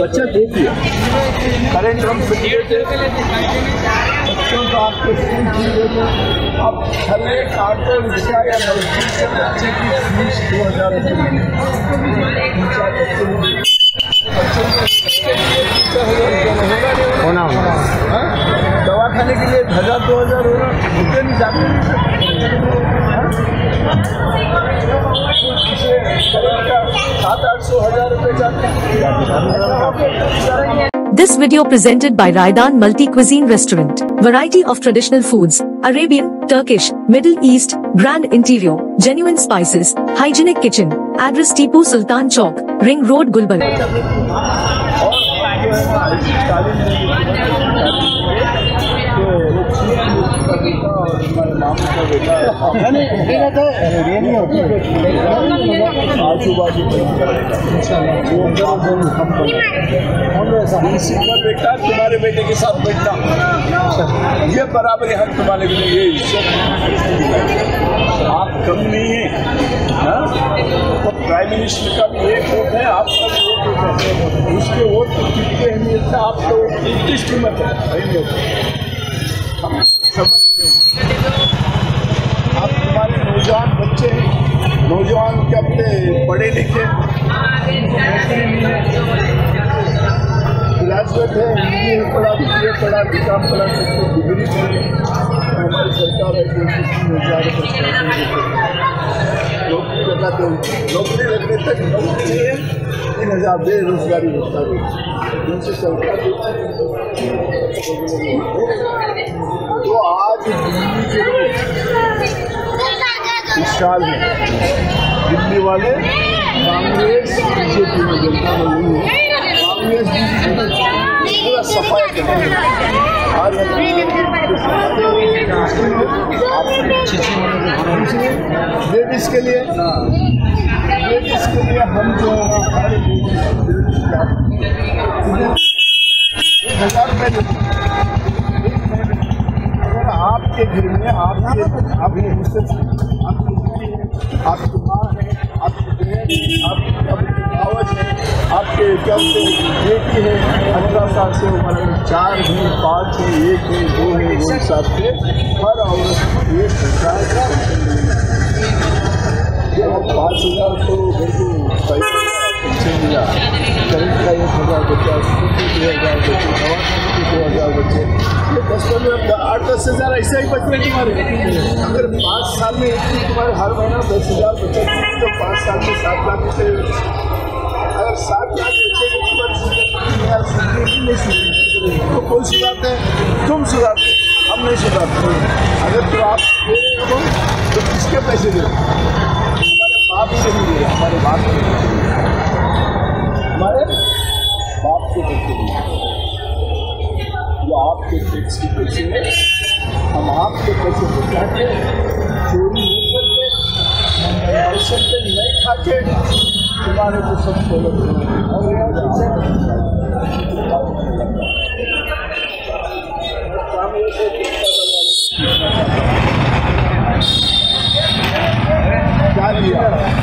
बच्चा देखिए करेंट हम बच्चों का आपके स्कूल अब ऑटो रिक्शा या के बच्चे की फ़ीस दो हज़ार रुपये हैं। होना होना। हाँ? दवा खाने के लिए हज़ार दो हज़ार उतने नहीं जाते। This video presented by Raidan Multi Cuisine Restaurant. Variety of traditional foods, Arabian, Turkish, Middle East, grand interior, genuine spices, hygienic kitchen. Address Tipu Sultan Chowk, Ring Road, Gulbarga. आजू बाजू बेटा तुम्हारे बेटे के साथ बैठना ये बराबरी हम तुम्हारे लिए आप कम नहीं है प्राइम मिनिस्टर का भी एक वोट है आपका भी एक वोट है उसके वोट कितनी अहमियत है आपका वोट की किस कीमत हो आप तुम्हारे नौजवान हैं के अपने पढ़े लिखे। ग्रेजुएट है इंजीनियर पढ़ा ए पढ़ा बी कॉम पढ़ा सबको डिग्री हमारी सरकार है हैं। नौकरी लगा दो नौकरी लगने तक नौकरी है। तीन हज़ार बेरोजगारी होता है। जिनसे सरकार तो आज दिल्ली के लोग साल में दिल्ली वाले कांग्रेस बीजेपी में जनता में नहीं है। कांग्रेस बीजेपी में पूरा सफ़ाई करेंगे आज लेडीज़ के लिए लेडीज़ के लिए हम जो हमारे में मुझसे आपकी माँ है आपकी क्या बेटी है अठारह साल से उम्र में चार है, पाँच है, एक है, दो है, वो हिसाब से हर औरत एक हज़ार का पाँच हज़ार तो को पैसा मिला करंट का एक हज़ार स्कूटी हज़ार बच्चे दो हज़ार बच्चे ये दस पंद्रह आठ दस हज़ार ऐसे ही बच रहे तुम्हारे अगर पाँच साल में तुम्हारे हर महीना दस हज़ार बचत तो पाँच साल में सात लाख रुपये अगर सात लाख बच्चे को में नहीं सुधरेगी तो कौन सुधारते हैं तुम सुधारते हम नहीं सुधारते अगर तो आप दे रहे तो किसके पैसे दे रहे हमारे बाप से नहीं हमारे बाप से आपके टैक्स के पैसे हैं हम आपके पैसे बचाते चोरी नहीं करते और सकते नहीं खाते, तुम्हारे को सब सोलह और यहाँ पैसे क्या दिया